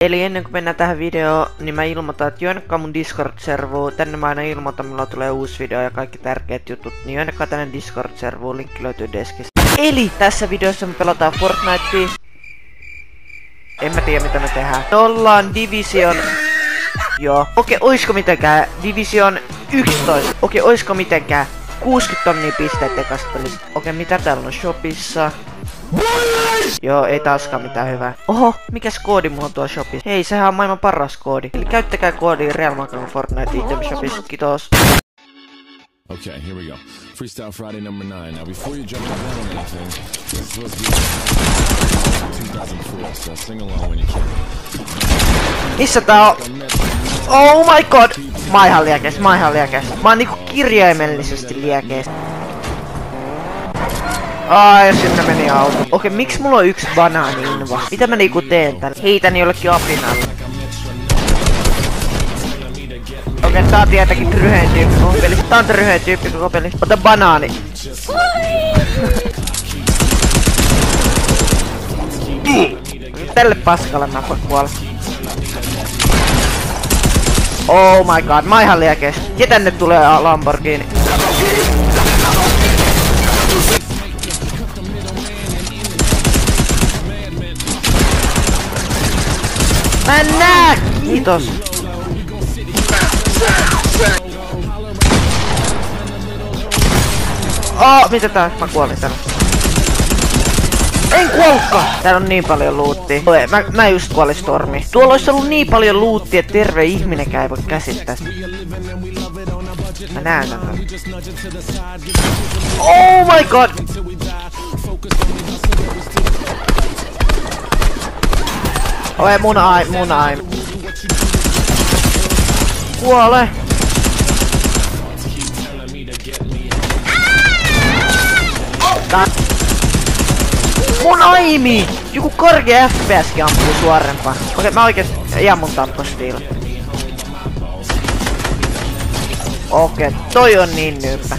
Eli ennen kuin mennään tähän videoon, niin mä ilmoitan, että joinakkaa mun Discord-servuun. Tänne mä aina ilmoitan, mulla tulee uusi video ja kaikki tärkeät jutut. Niin joinakkaa tänne Discord-servuun, linkki löytyy deskistä. Eli tässä videossa me pelataan Fortnitea. En mä tiedä mitä me tehdään. Me ollaan Division... Joo. Okei, oisko mitenkään Division 11? Okei, oisko mitenkään 60 tonnia pisteet ekasta Okei, mitä täällä on shopissa? Joo, ei taaskaan mitään hyvää. Oho, mikäs koodi mulla on tuo shopissa? Hei, sehän on maailman paras koodi. Eli käyttäkää koodi Real Macron Fortnite Item Shopissa. Kiitos. Okay, here we go. Freestyle Friday number nine. Now, before you jump on anything, let's, let's do 2004, so sing along when you can. Missä tää on? Oh my god! Mä oon ihan liekees, mä oon ihan liekees. Mä oon niinku kirjaimellisesti liekees. Ai, sinne meni auto. Okei, okay, miksi mulla on yksi banaani inva? Mitä mä niinku teen tällä? Heitän jollekin apinalle. Okei, okay, tää on tietenkin ryheen tyyppi koko peli. Tää on ryheen tyyppi koko peli. Ota banaani. Tälle paskalle mä voin kuolla. Oh my god, mä ihan liekees. Ja tänne tulee Lamborghini. Mä! Kiitos. Oh, mitä tää? Mä kuolin täällä. En kuollutkaan! Täällä on niin paljon luuttia. Mä, mä just kuolin stormi. Tuolla olisi ollut niin paljon luuttia, että terve ihminenkään ei voi käsittää. Mä näen tätä. Oh my god! Oi mun ai, mun ai. Kuole! Mun aimi! Joku korkea FPSkin ampuu suorempaa. Okei, mä oikeesti jää mun tappostiila. Okei, toi on niin nyyppä.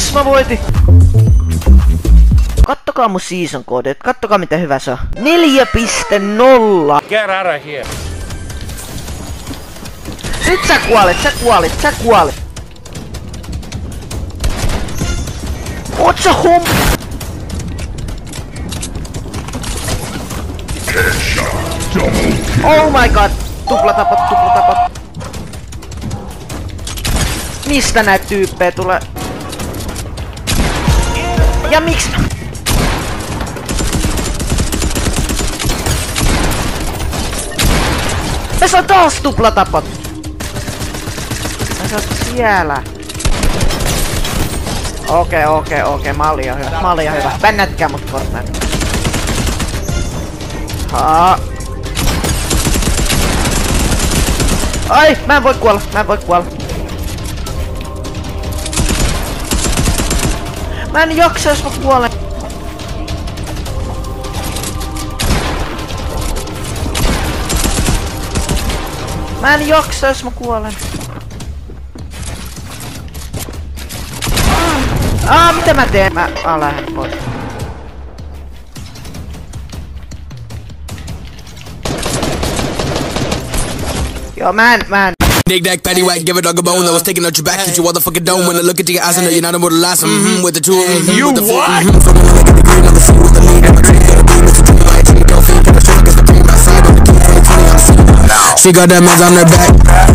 Yes, mä voitin! Kattokaa mun season code, kattokaa mitä hyvä se on. 4.0! Get out of here! Nyt sä kuolet, sä kuolet, sä kuolet! Oot sä hum... Oh my god! Tuplatapot, tuplatapot. Mistä näitä tyyppejä tulee? Ja miksi? Tässä on taas tuplatapot! Tässä on siellä! Okei, okei, okei, malli on hyvä, malli on hyvä. Bännätkää mut Fortnite. Haa. Ai, mä en voi kuolla, mä en voi kuolla. Mä en jaksa, jos mä kuolen. Mä en jaksa, jos mä kuolen. Ah, mitä mä teen? Mä ah, lähden pois. Joo, mä en, mä en. Dig that patty give a dog a bone. I was taking out your back, hit you all the fucking dome. When I look at your eyes, I know you're not about to last. Mm-hmm, with the two, mm-hmm, You with the four, what? mm-hmm, from the get the green on the scene with the lead. And my dream got a beam, it's a dream, my dream don't feel. Put a shit against the team, I see it on the key, 2020, I'm seeing. She got that man's on her back.